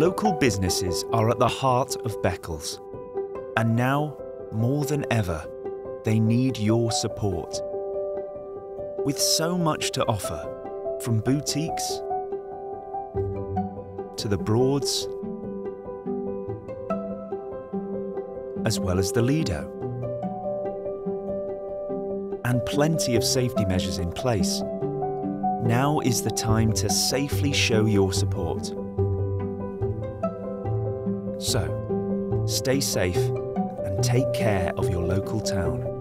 Local businesses are at the heart of Beccles. And now, more than ever, they need your support. With so much to offer, from boutiques to the Broads, as well as the Lido, and plenty of safety measures in place, now is the time to safely show your support. So, stay safe and take care of your local town.